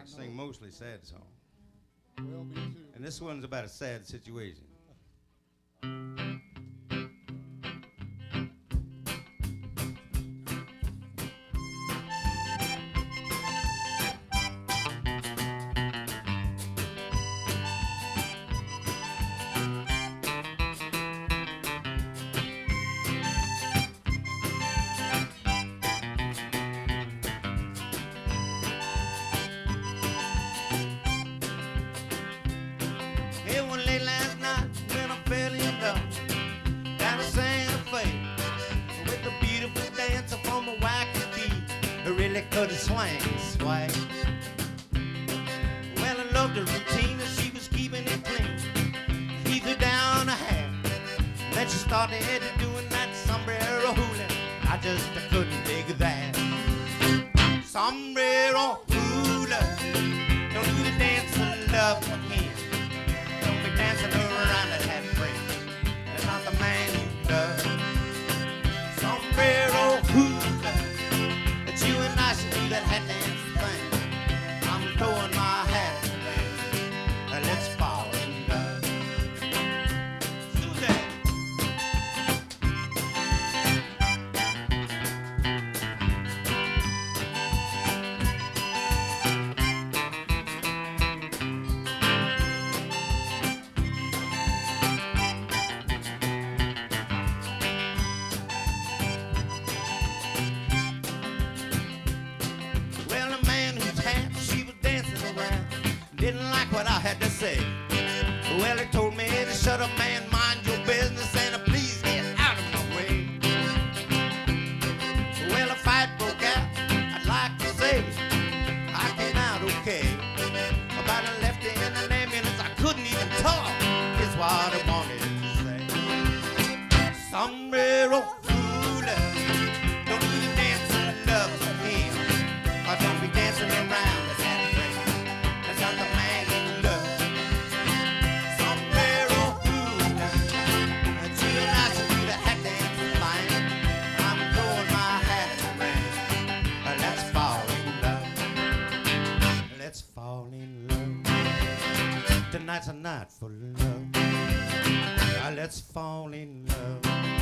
like to sing mostly sad songs. Well, and this one's about a sad situation. they could swang, swag. Well, I loved the routine and she was keeping it clean. He threw down a hat. Then she started doing that sombrero hula. I just I couldn't dig that. Some nothing. didn't like what I had to say. Well, he told me to shut up, man, mind your business. tonight's a night for love. Now let's fall in love.